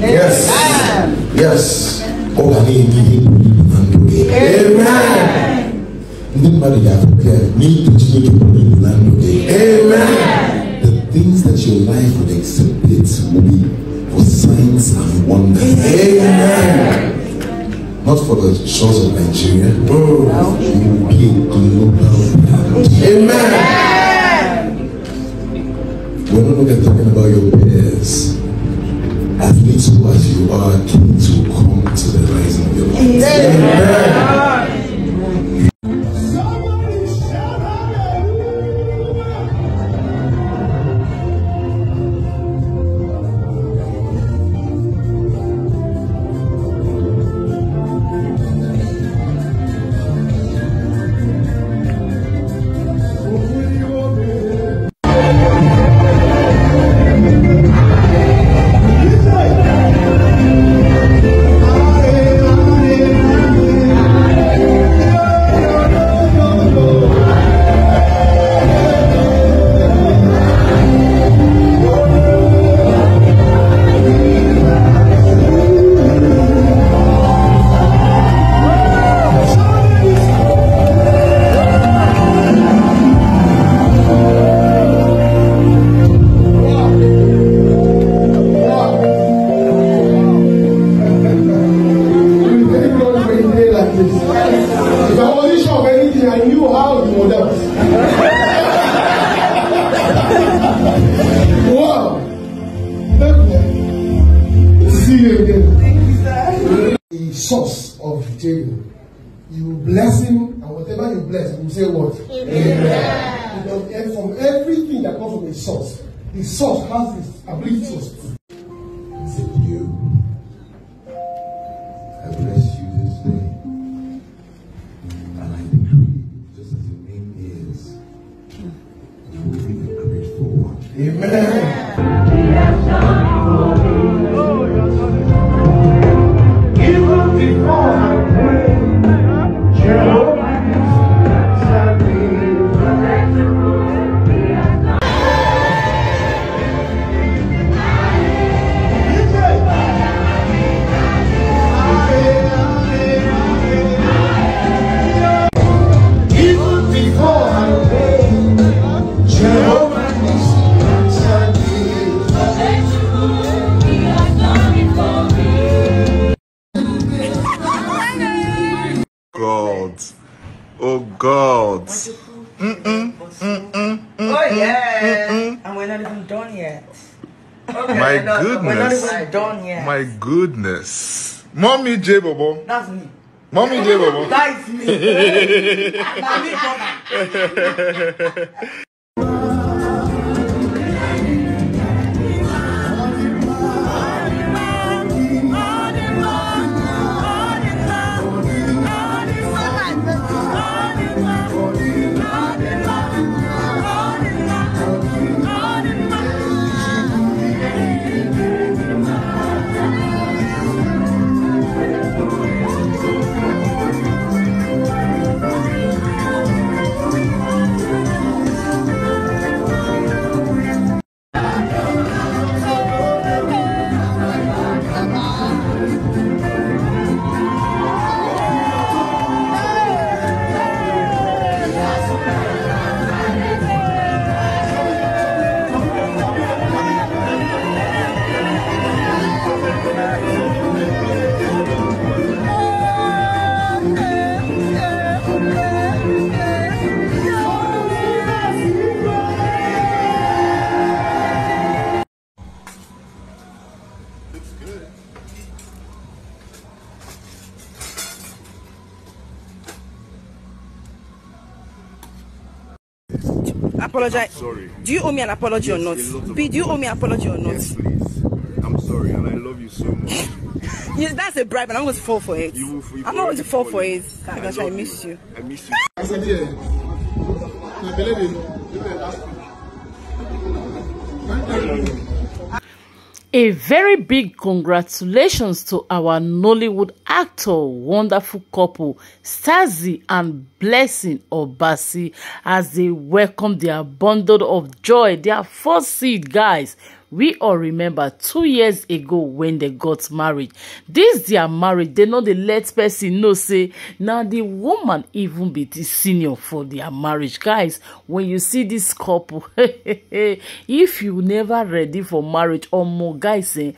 Yes. Yes. Ọ ga na-enye ihe pụrụ na ndụ gị. Amen. Ga-apụta n'ihi Chineke pụrụ ibu na ndụ gị. Amen. The things that your life would exhibit will be for signs and wonders. Amen. Not for the shores of Nigeria. Oh, you will be a global. Amen. We're no longer talking about your peers. Athletes who, as you are, kids who come to the rising of your life. Amen. Source of the table. You bless him, and whatever you bless, you say what? Amen. Because from everything that comes from the source, the source has this ability to speak. You? I bless you this day. And I decree, just as your name is, you will be the grateful one. Amen. Oh God. Oh yeah, and we're not even done yet. My No, We're not goodness. even done yet. My goodness. Mommy J Bobo. That's me. Mommy J Bobo. That is me. Brother. Apologize. Sorry. Do you owe me an apology or not? B, do you owe me an apology or not? Yes, please. I'm sorry, and I love you so much. Yes, that's a bribe, and I'm going to fall for it. You will- you I'm not going to fall for it. I gosh, I miss you. I miss you. I said, yeah. You ask me. Thank you. A very big congratulations to our Nollywood actor wonderful couple Stan Nze and Blessing Obasi as they welcome their bundle of joy their first seed guys we all remember two years ago when they got married. This their marriage they know the let person know say now the woman even be the senior for their marriage. Guys when you see this couple if you never ready for marriage or more guys eh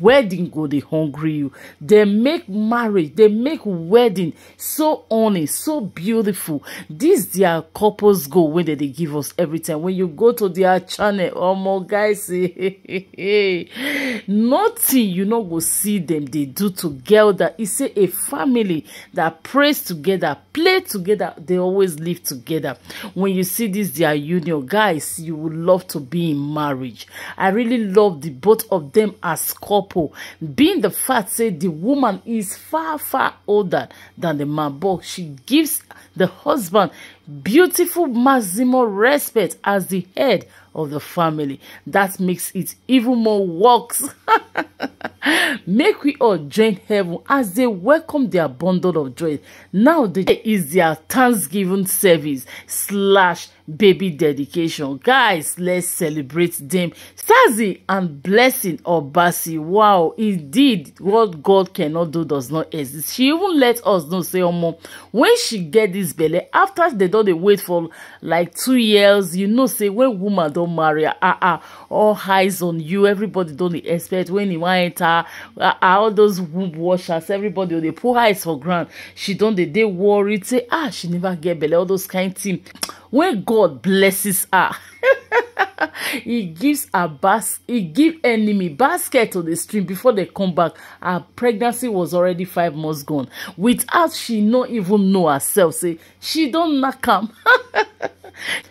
wedding go dey hungry you. Dey make marriage dey make wedding so honest so beautiful. This their couples goal wey dem dey give us time. When you go to their channel omo guys nothing you no go see them dey do together say a family that prays together play together they always live together. When you see this their union guys you would love to be in marriage. I really love the both of them as couple. Being the fact say the woman is far far older than the man but she gives the husband beautiful maximum respect as the head of the family. That makes it even more works. Make we all join heaven as they welcome their bundle of joy. Now the day is their thanksgiving service slash baby dedication. Guys let's celebrate them. Stazzy and blessing obasi. Wow indeed what god cannot do does not exist. She even let us know say omo when she get this belle after they don dey wait for like two years you know say when woman don marry ah ah all eyes on you everybody don dey expect when e wan enter ah ah all those womb washers everybody go dey put eyes for ground. She don dey dey worried say ah she never get belle all those kind thing when god blesses her. He gives her bas he give enemy basket to the stream before they come back. Her pregnancy was already five months gone. Without she no even know herself say she don knack am.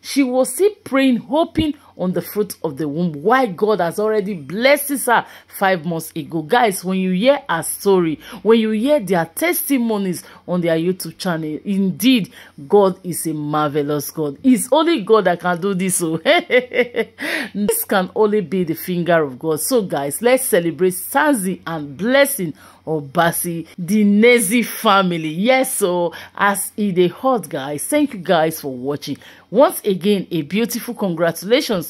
She was still praying hoping on the fruit of the womb. Why god has already blessed her five months ago? Guys when you hear her story when you hear their testimonies on their youtube channel indeed god is a marvelous god. It's only god that can do this oh. so this can only be the finger of god. So guys let's celebrate Stan Nze and blessing Obasi, the Nze family. Yes, so as e dey hot, guys, thank you guys for watching. Once again, a beautiful congratulations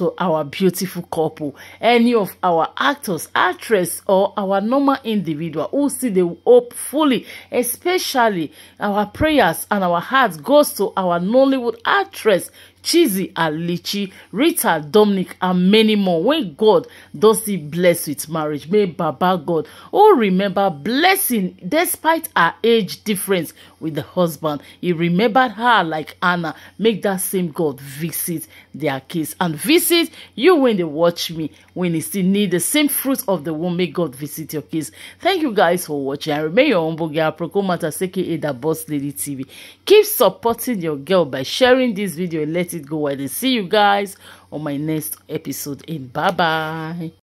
to our beautiful couple. Any of our actors, actress, or our normal individual who see the hope fully, especially our prayers and our hearts goes to our Nollywood actress Chizzy Alichi, Rita Dominic, and many more. When God does see bless with marriage, may Baba God oh remember blessing despite her age difference with the husband. He remembered her like Anna. Make that same God visit their case and visit you when they watch me. When you still need the same fruit of the womb, may God visit your case. Thank you guys for watching. I remain your humble girl, Procomata, aka the Boss Lady TV. Keep supporting your girl by sharing this video and let it go. And see you guys on my next episode. And bye bye.